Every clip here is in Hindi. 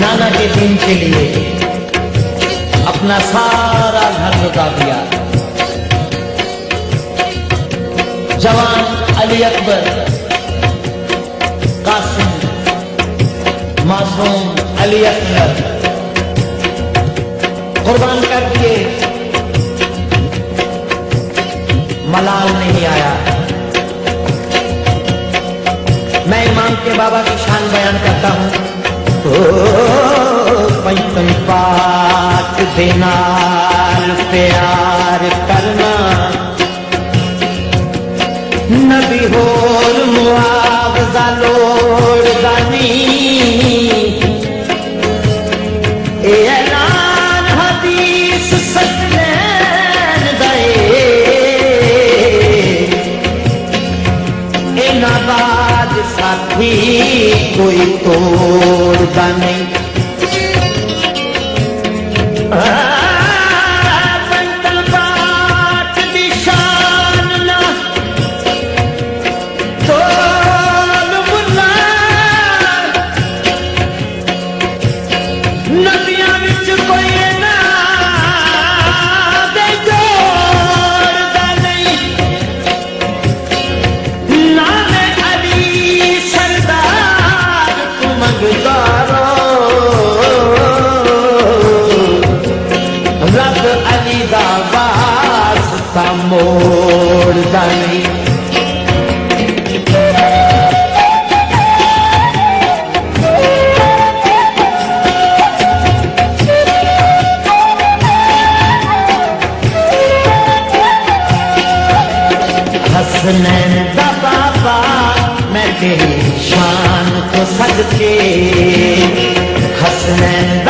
दीन के दिन के लिए अपना सारा घर लुटा दिया। जवान अली अकबर, कासिम, मासूम अली अकबर, कुर्बान कर दिए। मलाल नहीं आया। मैं इमाम के बाबा की शान बयान करता हूँ। पाक देनाल प्यार दए इना बाद साथी कोई तोड़दा नहीं बंदल हसनैना न कृष्ान हसने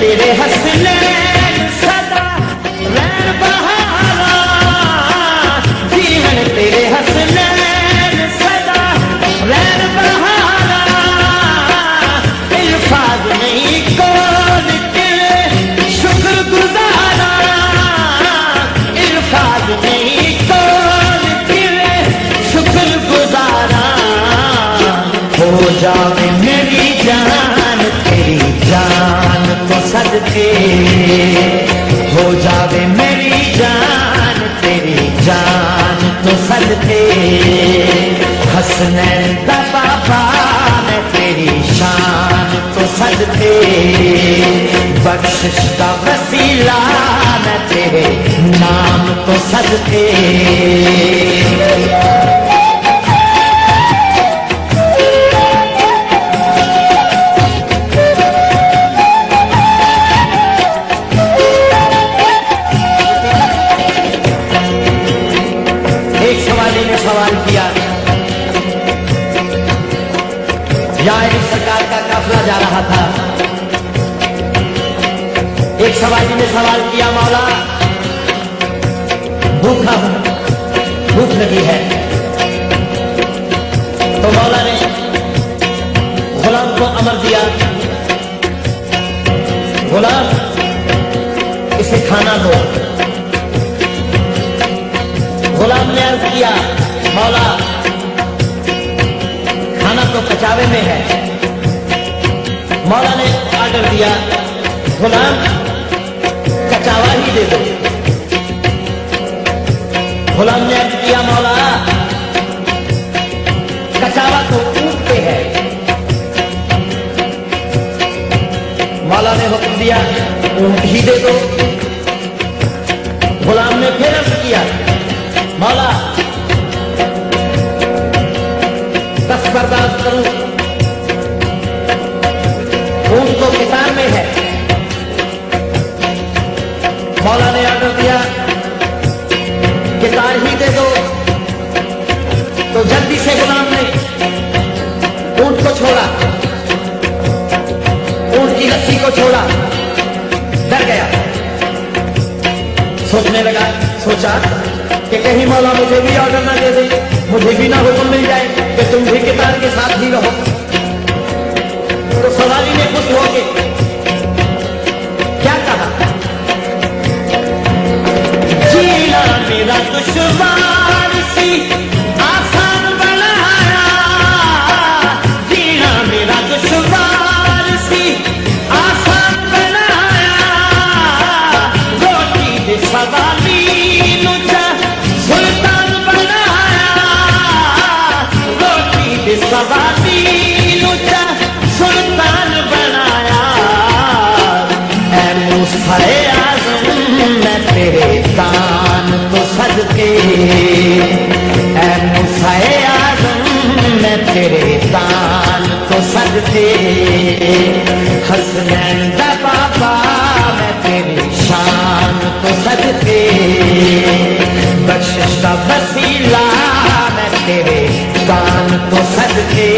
तेरे हंसने। सदके हो जावे मेरी जान, तेरी जान तो सदके। हसनैन दा बाबा तेरी शान तो सदके। बख्शिश का वसीला मैं तेरे नाम तो सदके। सवाली किया। यहाँ एक सरकार का काफिला जा रहा था। एक सवाली ने सवाल किया, मौला, भूखा हूँ भूख लगी है। तो मौला ने गुलाम को अमर दिया। गुलाम, इसे खाना दो। गुलाम ने अर्ज़ किया मौला, खाना तो कचावे में है। मौला ने आर्डर दिया, गुलाम, कचावा ही दे दो। गुलाम ने अर्ज़ किया, मौला, कचावा तो ऊँट पे है। मौला ने हुक्म दिया, ऊँट ही दे दो। रस्सी को छोड़ा। डर गया। सोचने लगा, सोचा कि कहीं मौला मुझे भी ऑर्डर ना दे दे। मुझे भी ना हुक्म मिल जाए कि तुम भी किताब के साथ ही रहो। तो सवाली ने खुश हो तेरे दान तो सदके ऐ मुसाए आज़म, मैं तेरे दान तो सदके हसनैन दा बाबा, मैं तेरी शान तो सदके बख्शिश का वसीला, मैं तेरे दान तो सदके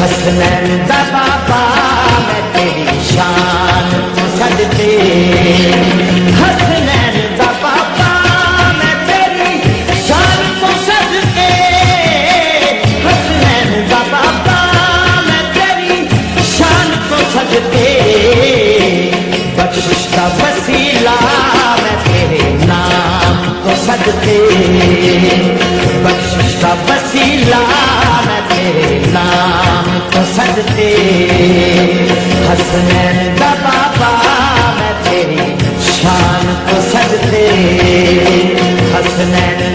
हसनैन बाबा, मैं तेरी शान तो सदके हसनैन बाबा, मैं तेरी शान तो सदके हसनैन बाबा, मैं तेरी शान को सजते बख्शिश का वसीला, मैं तेरे नाम को सजते बख्शिश का दा बाबा को सजते। हसनैन